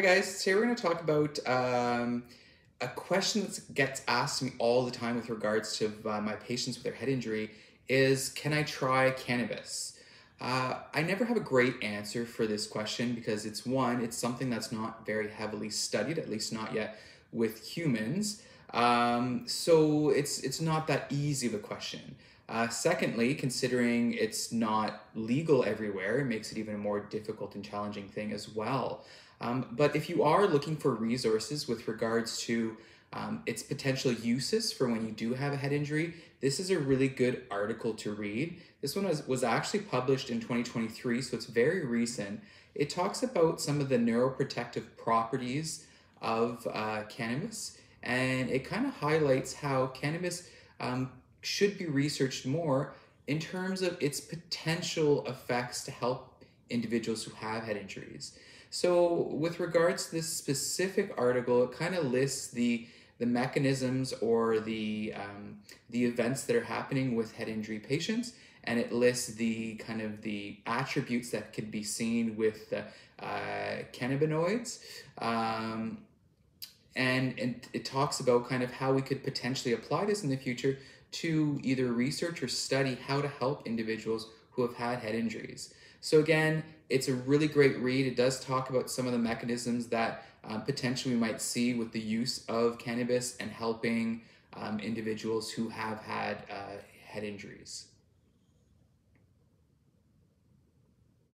Hi guys, today we're going to talk about um, a question that gets asked me all the time with regards to uh, my patients with their head injury is, can I try cannabis? Uh, I never have a great answer for this question because it's one, it's something that's not very heavily studied, at least not yet with humans. Um, so it's, it's not that easy of a question. Uh, secondly, considering it's not legal everywhere, it makes it even a more difficult and challenging thing as well. Um, but if you are looking for resources with regards to um, its potential uses for when you do have a head injury, this is a really good article to read. This one was, was actually published in 2023, so it's very recent. It talks about some of the neuroprotective properties of uh, cannabis, and it kind of highlights how cannabis um, should be researched more in terms of its potential effects to help individuals who have head injuries. So with regards to this specific article, it kind of lists the the mechanisms or the um, the events that are happening with head injury patients, and it lists the kind of the attributes that could be seen with the uh, cannabinoids. Um, and, and it talks about kind of how we could potentially apply this in the future to either research or study how to help individuals who have had head injuries. So again, it's a really great read. It does talk about some of the mechanisms that um, potentially we might see with the use of cannabis and helping um, individuals who have had uh, head injuries.